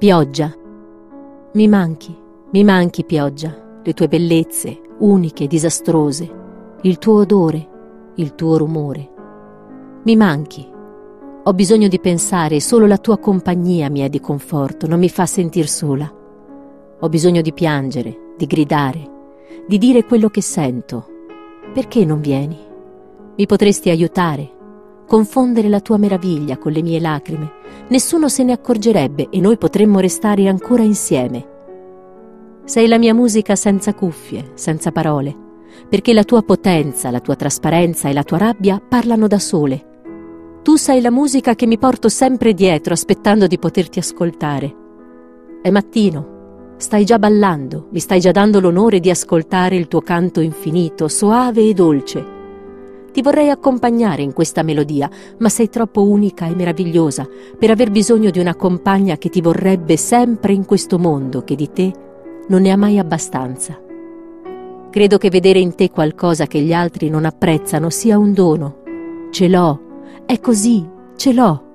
Pioggia. Mi manchi, mi manchi pioggia, le tue bellezze, uniche, disastrose, il tuo odore, il tuo rumore. Mi manchi. Ho bisogno di pensare solo la tua compagnia mi è di conforto, non mi fa sentir sola. Ho bisogno di piangere, di gridare, di dire quello che sento. Perché non vieni? Mi potresti aiutare, confondere la tua meraviglia con le mie lacrime. Nessuno se ne accorgerebbe e noi potremmo restare ancora insieme. Sei la mia musica senza cuffie, senza parole, perché la tua potenza, la tua trasparenza e la tua rabbia parlano da sole. Tu sei la musica che mi porto sempre dietro aspettando di poterti ascoltare. È mattino, stai già ballando, mi stai già dando l'onore di ascoltare il tuo canto infinito, soave e dolce ti vorrei accompagnare in questa melodia, ma sei troppo unica e meravigliosa per aver bisogno di una compagna che ti vorrebbe sempre in questo mondo che di te non ne ha mai abbastanza. Credo che vedere in te qualcosa che gli altri non apprezzano sia un dono. Ce l'ho, è così, ce l'ho.